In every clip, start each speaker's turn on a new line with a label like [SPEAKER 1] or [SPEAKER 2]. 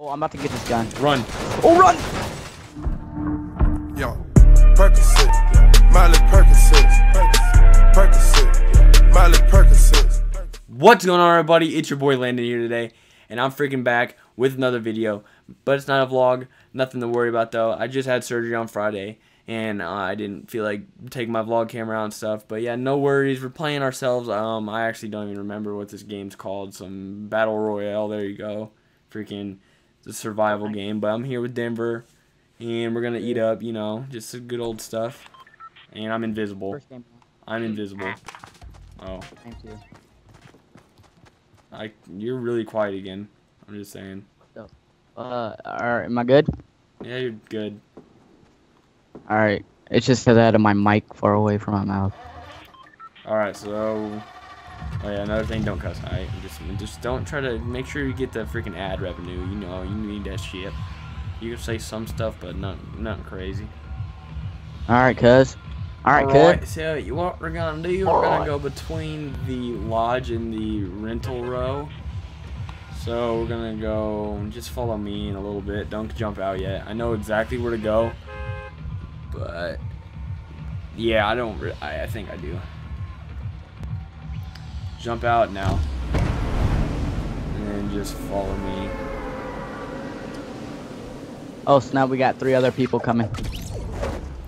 [SPEAKER 1] Oh, I'm about to get this gun.
[SPEAKER 2] Run.
[SPEAKER 1] Oh, run!
[SPEAKER 3] Yo, Percocet, Miley Percocet, Percocet, Miley Percocet.
[SPEAKER 2] What's going on, everybody? It's your boy Landon here today, and I'm freaking back with another video. But it's not a vlog. Nothing to worry about, though. I just had surgery on Friday, and uh, I didn't feel like taking my vlog camera out and stuff. But yeah, no worries. We're playing ourselves. Um, I actually don't even remember what this game's called. Some Battle Royale. There you go. Freaking it's a survival game. But I'm here with Denver, and we're going to eat up, you know, just some good old stuff. And I'm invisible.
[SPEAKER 1] First game.
[SPEAKER 2] I'm invisible. Oh.
[SPEAKER 1] Thank you.
[SPEAKER 2] I you're really quiet again. I'm just saying.
[SPEAKER 1] Uh, alright, am I good?
[SPEAKER 2] Yeah, you're good.
[SPEAKER 1] Alright. It's just because I had my mic far away from my mouth.
[SPEAKER 2] All right, so oh yeah, another thing, don't cuss. All right, just just don't try to make sure you get the freaking ad revenue. You know, you need that shit. You can say some stuff, but not nothing crazy.
[SPEAKER 1] Alright, cuz. Alright,
[SPEAKER 2] Alright,
[SPEAKER 1] cuz.
[SPEAKER 2] so you, what we're gonna do? We're gonna go between the lodge and the Retail Row. So we're gonna go. Just follow me in a little bit. Don't jump out yet. I know exactly where to go, but yeah, I don't. I, I think I do. Jump out now, and then just follow me.
[SPEAKER 1] Oh, snap, we got three other people coming.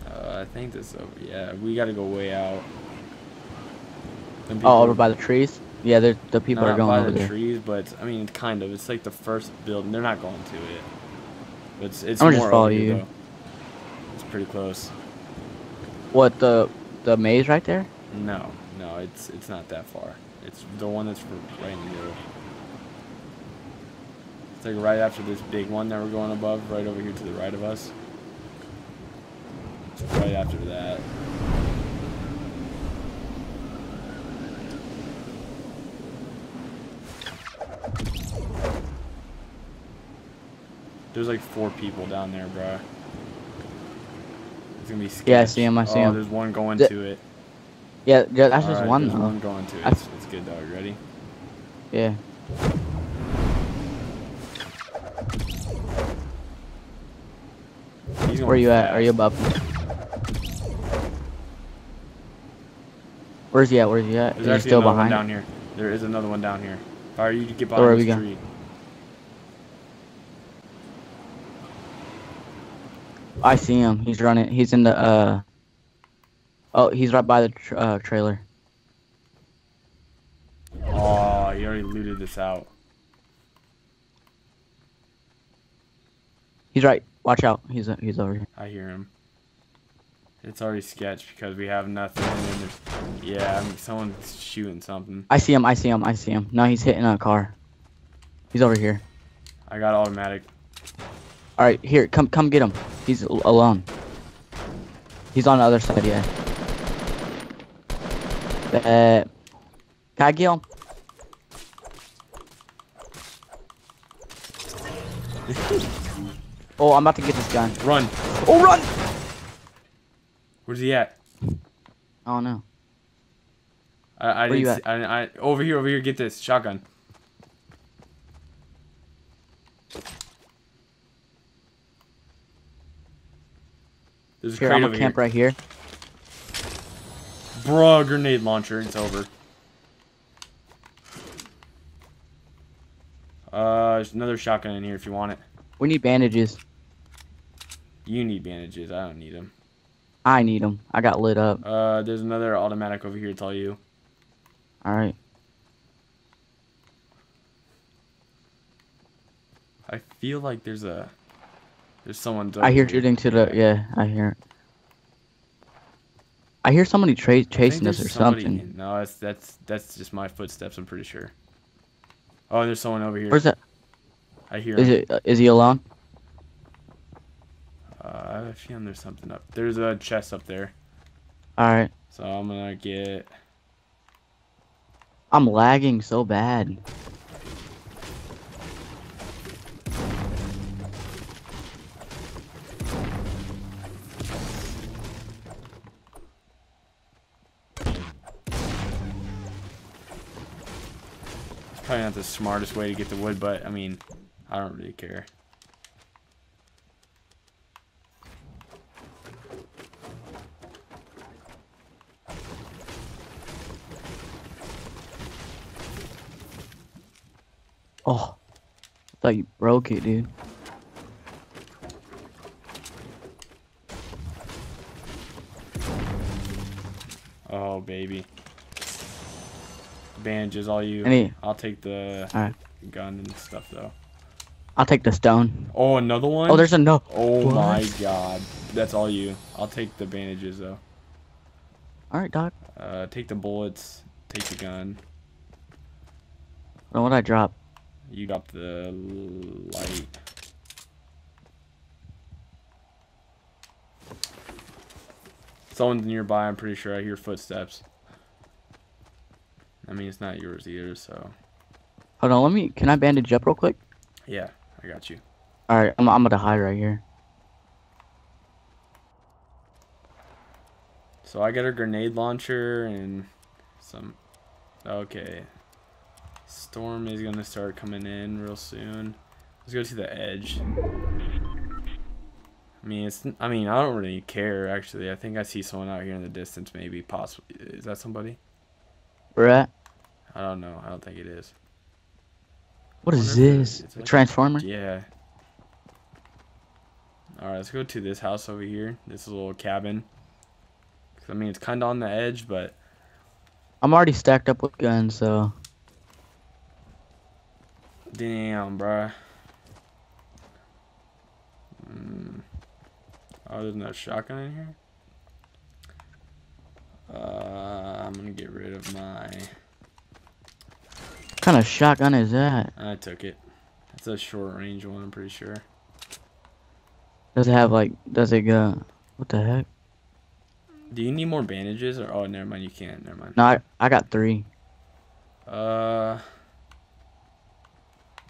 [SPEAKER 2] Uh, I think this. Over. Yeah, we gotta go way out.
[SPEAKER 1] Oh, over by the trees? Yeah, the people are going
[SPEAKER 2] by
[SPEAKER 1] over
[SPEAKER 2] the
[SPEAKER 1] there.
[SPEAKER 2] trees, but I mean, kind of. It's like the first building. They're not going to it. But it's it's
[SPEAKER 1] I'm
[SPEAKER 2] more over
[SPEAKER 1] you.
[SPEAKER 2] though. It's pretty close.
[SPEAKER 1] What, the the maze right there?
[SPEAKER 2] No, no, it's it's not that far. It's the one that's right middle. It's like right after this big one that we're going above, right over here to the right of us. It's right after that. There's like four people down there, bruh. It's gonna be sketch.
[SPEAKER 1] Yeah, I see him. I see
[SPEAKER 2] oh,
[SPEAKER 1] 'em.
[SPEAKER 2] there's one going
[SPEAKER 1] The-
[SPEAKER 2] to it.
[SPEAKER 1] Yeah, that's just
[SPEAKER 2] Alright,
[SPEAKER 1] one
[SPEAKER 2] there's
[SPEAKER 1] though.
[SPEAKER 2] one going to it.
[SPEAKER 1] I-
[SPEAKER 2] It's, it's good, dog. Ready?
[SPEAKER 1] Yeah. Where you at? Are you above? Where's he at? Where's he at?
[SPEAKER 2] There's
[SPEAKER 1] Is he
[SPEAKER 2] actually
[SPEAKER 1] still
[SPEAKER 2] another
[SPEAKER 1] behind?
[SPEAKER 2] one down here. There is another one down here. Fire, you get
[SPEAKER 1] where
[SPEAKER 2] behind
[SPEAKER 1] we go?
[SPEAKER 2] tree.
[SPEAKER 1] I see him. He's running. He's in the uh. Oh, he's right by the tr uh, trailer.
[SPEAKER 2] Oh, he already looted this out.
[SPEAKER 1] He's right. Watch out. He's uh, he's over here.
[SPEAKER 2] I hear him. It's already sketched because we have nothing. And there's, yeah, I mean, someone's shooting something.
[SPEAKER 1] I see him. I see him. I see him. No, he's hitting a car. He's over here.
[SPEAKER 2] I got automatic.
[SPEAKER 1] All right, here. Come come get him. He's alone. He's on the other side. Yeah. Uh, can I get him? Oh, I'm about to get this gun.
[SPEAKER 2] Run.
[SPEAKER 1] Oh, run!
[SPEAKER 2] Where's he at?
[SPEAKER 1] Oh no.
[SPEAKER 2] I, I
[SPEAKER 1] Where
[SPEAKER 2] didn't see, I, I, over here, over here. Get this shotgun. There's a
[SPEAKER 1] Here,
[SPEAKER 2] crate
[SPEAKER 1] I'm
[SPEAKER 2] over
[SPEAKER 1] camp
[SPEAKER 2] here.
[SPEAKER 1] right here.
[SPEAKER 2] Bruh, grenade launcher. It's over. Uh, there's another shotgun in here if you want it.
[SPEAKER 1] We need bandages.
[SPEAKER 2] You need bandages. I don't need them.
[SPEAKER 1] I need them. I got lit up.
[SPEAKER 2] Uh, there's another automatic over here. It's all you.
[SPEAKER 1] All right.
[SPEAKER 2] I feel like there's a there's someone.
[SPEAKER 1] I hear shooting to the yeah. I hear. I hear somebody tra- chasing us or something.
[SPEAKER 2] No, that's that's that's just my footsteps. I'm pretty sure. Oh, there's someone over here.
[SPEAKER 1] Where's that?
[SPEAKER 2] I hear.
[SPEAKER 1] Is
[SPEAKER 2] him.
[SPEAKER 1] it? Uh, is he alone?
[SPEAKER 2] Uh, I feeling there's something up. There's a chest up there.
[SPEAKER 1] All right.
[SPEAKER 2] So I'm gonna get.
[SPEAKER 1] I'm lagging so bad.
[SPEAKER 2] the smartest way to get the wood, but, I mean, I don't really care.
[SPEAKER 1] Oh, I thought you broke it, dude.
[SPEAKER 2] Bandages, all you.
[SPEAKER 1] Any?
[SPEAKER 2] I'll take the gun and stuff though.
[SPEAKER 1] I'll take the stone.
[SPEAKER 2] Oh, another one.
[SPEAKER 1] Oh, there's a no.
[SPEAKER 2] Oh
[SPEAKER 1] What?
[SPEAKER 2] my god. That's all you. I'll take the bandages though.
[SPEAKER 1] All right, dog.
[SPEAKER 2] Uh, take the bullets. Take the gun.
[SPEAKER 1] What would I drop?
[SPEAKER 2] You got the light. Someone's nearby. I'm pretty sure I hear footsteps. I mean, it's not yours either, so
[SPEAKER 1] Hold on, let me. Can I bandage up real quick?
[SPEAKER 2] yeah, I got you.
[SPEAKER 1] All right, I'm, I'm gonna hide right here.
[SPEAKER 2] So I got a grenade launcher and some. Okay. Storm is gonna start coming in real soon. Let's go to the edge. I mean, it's. I mean, I don't really care actually. I think I see someone out here in the distance. Maybe, possibly. Is that somebody?
[SPEAKER 1] Where at?
[SPEAKER 2] I don't know. I don't think it is.
[SPEAKER 1] What is this? A
[SPEAKER 2] like-
[SPEAKER 1] transformer?
[SPEAKER 2] Yeah. Alright, let's go to this house over here. This little cabin. I mean, it's kind of on the edge, but
[SPEAKER 1] I'm already stacked up with guns, so
[SPEAKER 2] damn, bruh. Mm. Oh, there's no shotgun in here? Uh, I'm gonna get rid of my.
[SPEAKER 1] What kind of shotgun is that?
[SPEAKER 2] I took it. It's a short range one, I'm pretty sure.
[SPEAKER 1] Does it have like? Does it go? What the heck?
[SPEAKER 2] Do you need more bandages? Or oh, never mind. You can't. Never mind.
[SPEAKER 1] No, I, I got three.
[SPEAKER 2] Uh,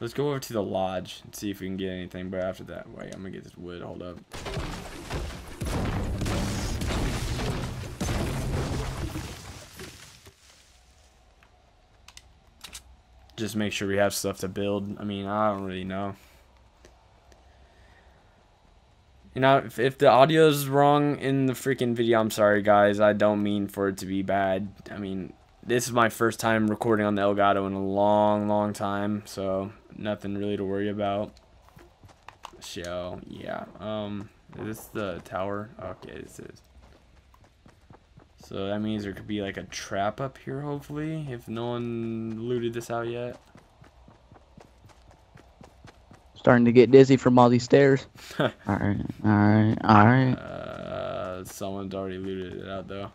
[SPEAKER 2] let's go over to the lodge and see if we can get anything. But after that, wait, I'm gonna get this wood. Hold up. Just make sure we have stuff to build. I mean, I don't really know. You know, if, if the audio is wrong in the freaking video, I'm sorry, guys. I don't mean for it to be bad. I mean, this is my first time recording on the Elgato in a long, long time, so nothing really to worry about. So, yeah. Um, is this the tower? Okay, this is. So that means there could be like a trap up here, hopefully, if no one looted this out yet.
[SPEAKER 1] Starting to get dizzy from all these stairs. all right, all right, all right.
[SPEAKER 2] Uh, someone's already looted it out though.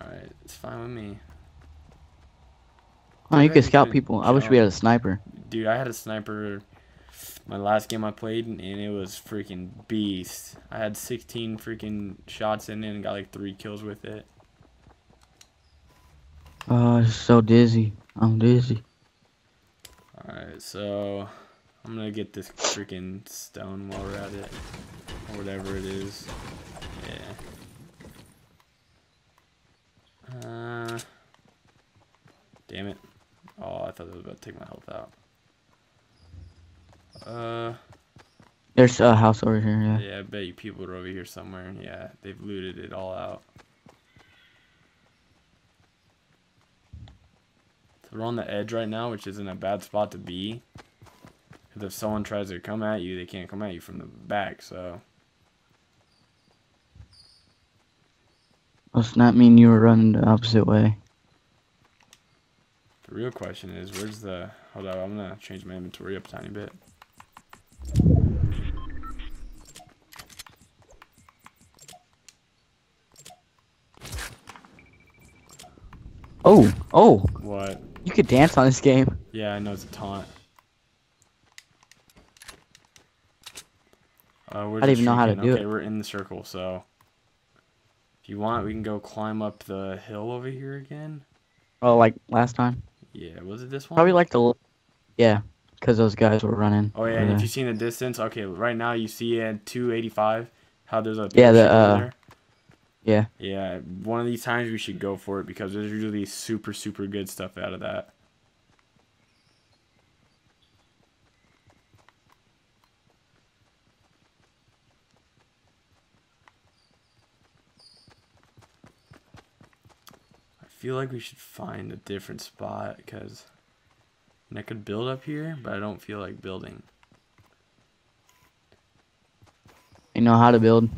[SPEAKER 2] Alright, it's fine with me.
[SPEAKER 1] Oh, you can scout people. I wish we had a sniper.
[SPEAKER 2] Dude, I had a sniper my last game I played, and it was freaking beast. I had 16 freaking shots in it and got like three kills with it.
[SPEAKER 1] Oh, I'm so dizzy. I'm dizzy.
[SPEAKER 2] Alright, so I'm gonna get this freaking stone while we're at it. Or whatever it is. Yeah. Uh, damn it. Oh, I thought that was about to take my health out. Uh,
[SPEAKER 1] There's a house over here. Yeah.
[SPEAKER 2] yeah, I bet you people are over here somewhere. Yeah, they've looted it all out. So we're on the edge right now, which isn't a bad spot to be. Because if someone tries to come at you, they can't come at you from the back, so.
[SPEAKER 1] Must not mean you were running the opposite way.
[SPEAKER 2] The real question is, where's the... Hold on, I'm gonna change my inventory up a tiny bit.
[SPEAKER 1] Oh, oh,
[SPEAKER 2] What?
[SPEAKER 1] you could dance on this game.
[SPEAKER 2] Yeah, I know it's a taunt. Uh,
[SPEAKER 1] I don't even know how to
[SPEAKER 2] shuriken?
[SPEAKER 1] do
[SPEAKER 2] okay,
[SPEAKER 1] it.
[SPEAKER 2] we're in the circle, so if you want, we can go climb up the hill over here again.
[SPEAKER 1] Oh, like last time.
[SPEAKER 2] Yeah, was it this one?
[SPEAKER 1] Probably like the, yeah, because those guys were running.
[SPEAKER 2] Oh yeah, and if you see in the distance, okay, right now you see at 285 how there's a
[SPEAKER 1] Yeah, the, uh,
[SPEAKER 2] there.
[SPEAKER 1] Yeah.
[SPEAKER 2] Yeah, one of these times we should go for it because there's usually super super good stuff out of that. I feel like we should find a different spot because I could build up here, but I don't feel like building.
[SPEAKER 1] You know how to build.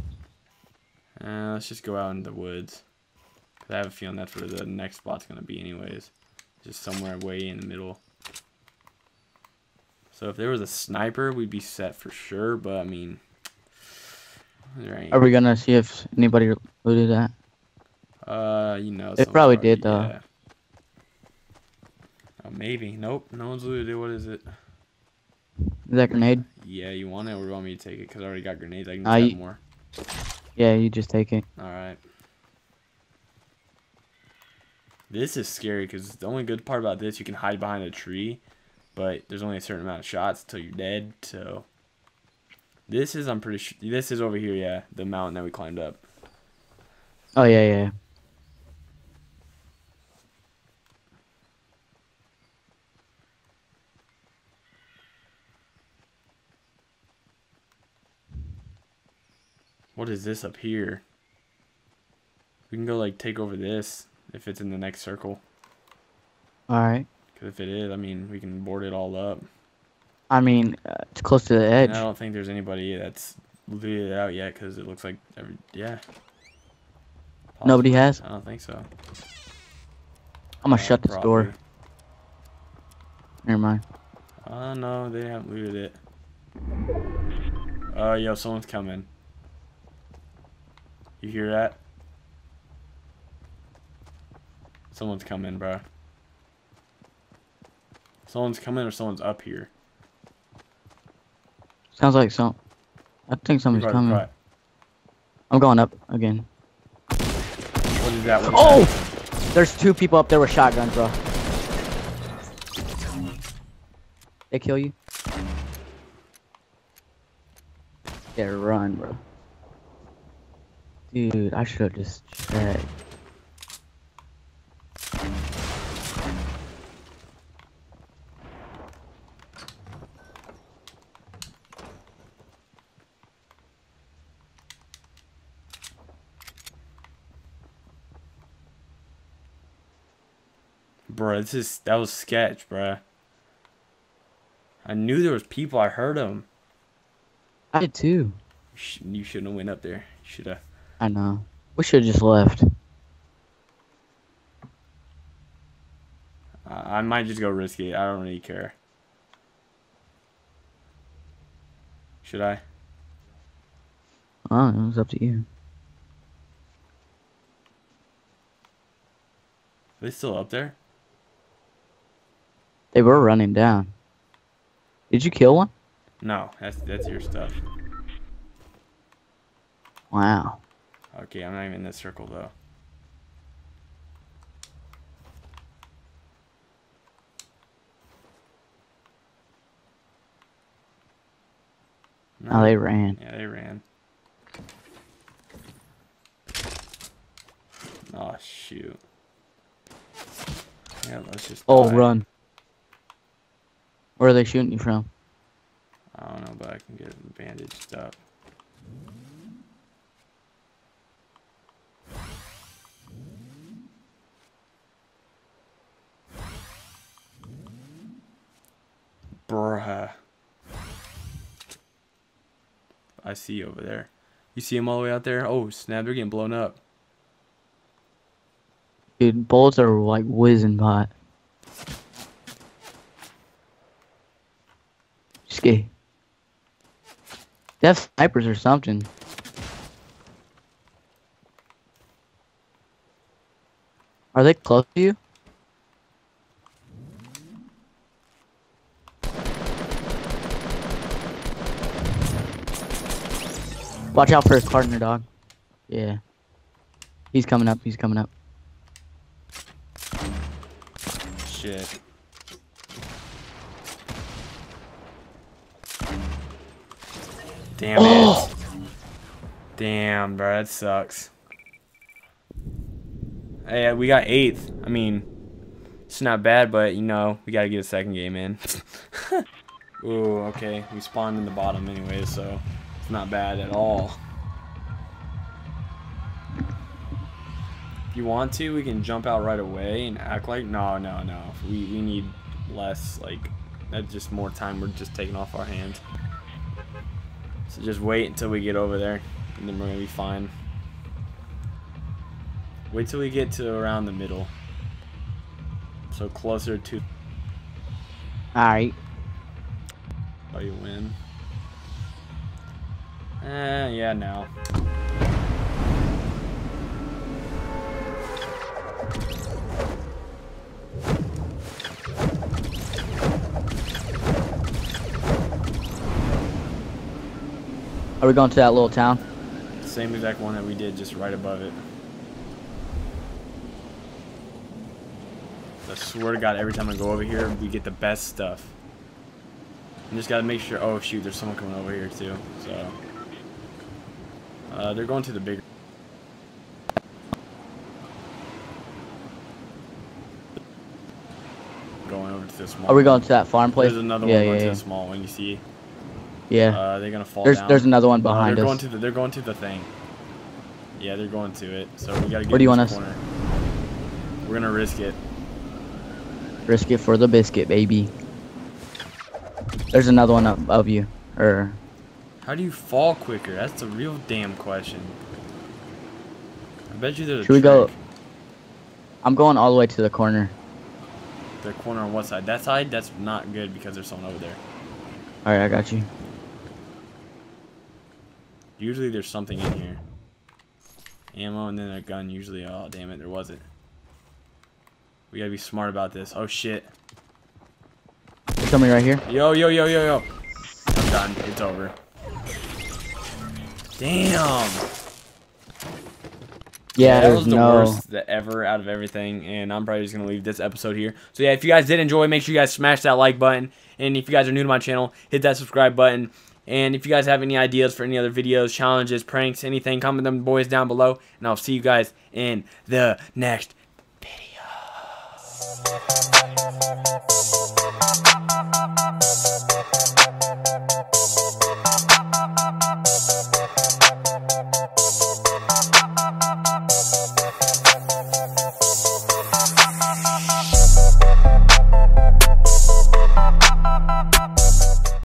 [SPEAKER 2] Uh, let's just go out in the woods. 'Cause I have a feeling that's where the next spot's gonna be anyways. Just somewhere way in the middle. So if there was a sniper, we'd be set for sure, but I mean...
[SPEAKER 1] Are we gonna see if anybody looted that?
[SPEAKER 2] Uh, you know.
[SPEAKER 1] It probably did, though.
[SPEAKER 2] yeah. Oh, maybe. Nope. No one's looted it. What is it?
[SPEAKER 1] Is that grenade?
[SPEAKER 2] Yeah, you want it or you want me to take it? Because I already got grenades. I can
[SPEAKER 1] you-
[SPEAKER 2] more.
[SPEAKER 1] Yeah, you just take it.
[SPEAKER 2] Alright. This is scary because the only good part about this, you can hide behind a tree, but there's only a certain amount of shots until you're dead, so... This is, I'm pretty sure, this is over here, yeah, the mountain that we climbed up.
[SPEAKER 1] Oh yeah, yeah.
[SPEAKER 2] What is this up here? We can go, like, take over this if it's in the next circle.
[SPEAKER 1] All right.
[SPEAKER 2] Because if it is, I mean, we can board it all up.
[SPEAKER 1] I mean, uh, it's close to the edge.
[SPEAKER 2] And I don't think there's anybody that's looted it out yet because it looks like every yeah.
[SPEAKER 1] Nobody has?
[SPEAKER 2] I don't think so.
[SPEAKER 1] I'm gonna
[SPEAKER 2] Uh,
[SPEAKER 1] shut this door. Never mind.
[SPEAKER 2] Uh no, they haven't looted it. Oh, yo, someone's coming. You hear that? Someone's coming, bro. Someone's coming or someone's up here.
[SPEAKER 1] Sounds like some. I think somebody's
[SPEAKER 2] quiet,
[SPEAKER 1] coming.
[SPEAKER 2] quiet.
[SPEAKER 1] I'm going up again.
[SPEAKER 2] What is that? What is
[SPEAKER 1] Oh!
[SPEAKER 2] that?
[SPEAKER 1] There's two people up there with shotguns, bro. They kill you? Yeah, run, bro. Dude, I should have just checked.
[SPEAKER 2] Bruh, this is that was sketch, bruh. I knew there was people. I heard them.
[SPEAKER 1] I did too.
[SPEAKER 2] You, sh- you shouldn't have went up there. You should have.
[SPEAKER 1] I know. We should have just left.
[SPEAKER 2] I I might just go risky. I don't really care. Should I?
[SPEAKER 1] I don't know. It's up to you.
[SPEAKER 2] Are they still up there?
[SPEAKER 1] They were running down. Did you kill one?
[SPEAKER 2] No, that's that's your stuff.
[SPEAKER 1] Wow.
[SPEAKER 2] Okay, I'm not even in this circle though.
[SPEAKER 1] Oh, they ran.
[SPEAKER 2] Yeah, they ran. Oh shoot. Yeah, let's just.
[SPEAKER 1] Oh,
[SPEAKER 2] die.
[SPEAKER 1] run. Where are they shooting you from?
[SPEAKER 2] I don't know, but I can get bandaged up. Bruh. I see over there. You see him all the way out there? Oh, snap, they're getting blown up.
[SPEAKER 1] Dude, bullets are like whizzing by. Ski. They have snipers or something. Are they close to you? Watch out for his partner, dog. Yeah. He's coming up. He's coming up.
[SPEAKER 2] Shit. Damn
[SPEAKER 1] Oh!
[SPEAKER 2] it. Damn, bro, that sucks. Hey, we got eighth. I mean, it's not bad, but you know, we gotta get a second game in. Ooh, okay. We spawned in the bottom anyway, so not bad at all. If you want to, we can jump out right away and act like no, no, no. We we need less. Like, that's just more time we're just taking off our hands. So just wait until we get over there, and then we're gonna be fine. Wait till we get to around the middle. So closer to.
[SPEAKER 1] Alright.
[SPEAKER 2] Oh, you win. Eh, yeah, now.
[SPEAKER 1] Are we going to that little town?
[SPEAKER 2] Same exact one that we did, just right above it. I swear to God, every time I go over here, we get the best stuff. And just gotta make sure. Oh shoot, there's someone coming over here too. So, uh, they're going to the bigger. Going over to the small.
[SPEAKER 1] Are we going to that farm place?
[SPEAKER 2] There's another
[SPEAKER 1] yeah,
[SPEAKER 2] one going
[SPEAKER 1] yeah,
[SPEAKER 2] to the small one. You see?
[SPEAKER 1] yeah.
[SPEAKER 2] Uh, they're gonna fall
[SPEAKER 1] there's
[SPEAKER 2] down.
[SPEAKER 1] there's another one behind
[SPEAKER 2] they're
[SPEAKER 1] us.
[SPEAKER 2] going to the they're going to the thing. Yeah, they're going to it. So we gotta get
[SPEAKER 1] Where do you want
[SPEAKER 2] this
[SPEAKER 1] us?
[SPEAKER 2] We're gonna risk it.
[SPEAKER 1] Risk it for the biscuit, baby. There's another one up of you. Or
[SPEAKER 2] How do you fall quicker? That's the real damn question. I bet you there's a
[SPEAKER 1] Should we go- I'm going all the way to the corner.
[SPEAKER 2] The corner on what side? That side? That's not good because there's someone over there.
[SPEAKER 1] Alright, I got you.
[SPEAKER 2] Usually there's something in here. Ammo and then a gun usually. Oh, damn it. There wasn't. We gotta be smart about this. Oh, shit.
[SPEAKER 1] Coming right here?
[SPEAKER 2] Yo, yo, yo, yo, yo. I'm done. It's over. Damn.
[SPEAKER 1] Yeah,
[SPEAKER 2] that was the
[SPEAKER 1] no.
[SPEAKER 2] worst that ever out of everything, and I'm probably just gonna leave this episode here. So yeah, if you guys did enjoy, make sure you guys smash that like button, and if you guys are new to my channel, hit that subscribe button. And if you guys have any ideas for any other videos, challenges, pranks, anything, comment them boys down below, and I'll see you guys in the next video.